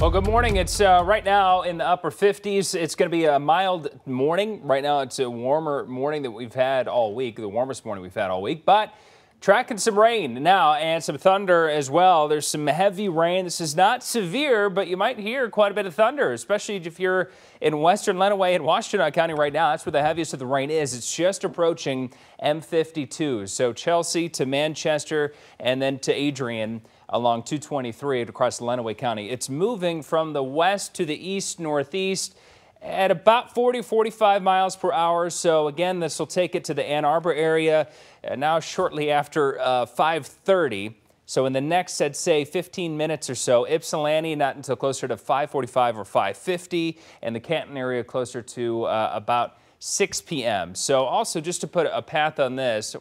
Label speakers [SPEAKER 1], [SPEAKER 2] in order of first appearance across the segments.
[SPEAKER 1] Well, good morning. It's uh, right now in the upper 50s. It's going to be a mild morning. Right now, it's a warmer morning that we've had all week, the warmest morning we've had all week. But tracking some rain now and some thunder as well. There's some heavy rain. This is not severe, but you might hear quite a bit of thunder, especially if you're in western Lenawee and Washtenaw County right now. That's where the heaviest of the rain is. It's just approaching M52. So Chelsea to Manchester and then to Adrian along 223 across Lenawee County. It's moving from the west to the east northeast at about 40, 45 miles per hour. So again, this will take it to the Ann Arbor area uh, now shortly after uh, 530. So in the next, I'd say 15 minutes or so, Ypsilanti not until closer to 545 or 550, and the Canton area closer to uh, about 6 p.m. So also just to put a path on this,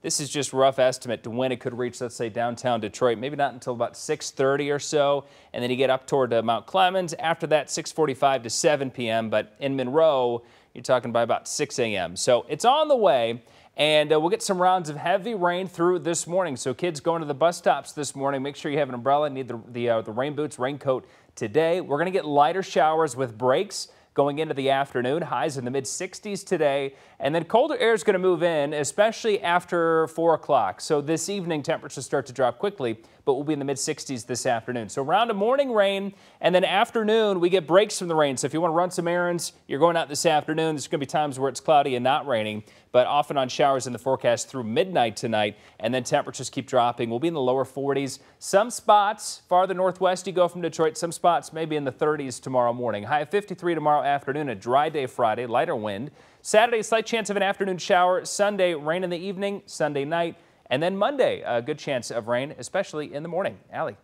[SPEAKER 1] this is just rough estimate to when it could reach, let's say, downtown Detroit. Maybe not until about 6.30 or so. And then you get up toward uh, Mount Clemens. After that, 6.45 to 7 p.m. But in Monroe, you're talking by about 6 a.m. So it's on the way. And uh, we'll get some rounds of heavy rain through this morning. So kids going to the bus stops this morning, make sure you have an umbrella, need the, the, uh, the rain boots, raincoat today. We're going to get lighter showers with breaks going into the afternoon. Highs in the mid 60s today. And then colder air is going to move in, especially after 4 o'clock. So this evening, temperatures start to drop quickly, but we'll be in the mid 60s this afternoon. So around a morning rain, and then afternoon, we get breaks from the rain. So if you want to run some errands, you're going out this afternoon. There's going to be times where it's cloudy and not raining, but often on showers in the forecast through midnight tonight. And then temperatures keep dropping. We'll be in the lower 40s. Some spots farther northwest you go from Detroit, some spots maybe in the 30s tomorrow morning. High of 53 tomorrow afternoon, a dry day Friday, lighter wind. Saturday, slight chance of an afternoon shower. Sunday, rain in the evening. Sunday night. And then Monday, a good chance of rain, especially in the morning. Allie.